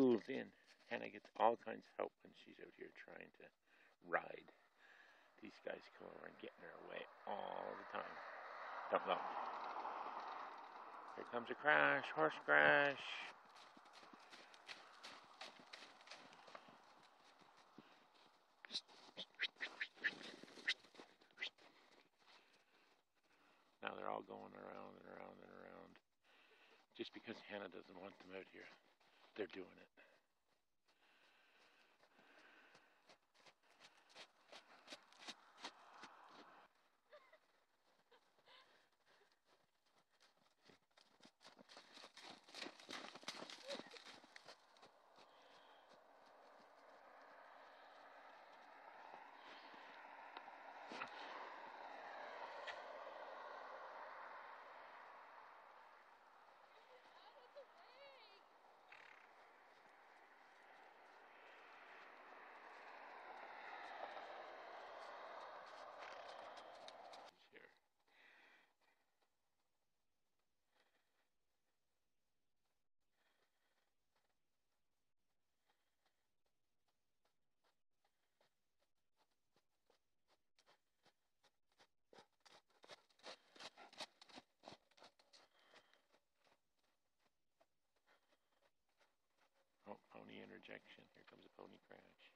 schools in. Hannah gets all kinds of help when she's out here trying to ride. These guys come over and get in her way all the time. Don't go. Here comes a crash, horse crash. Now they're all going around and around and around. Just because Hannah doesn't want them out here, they're doing it. Here. Oh, pony interjection. Here comes a pony crash.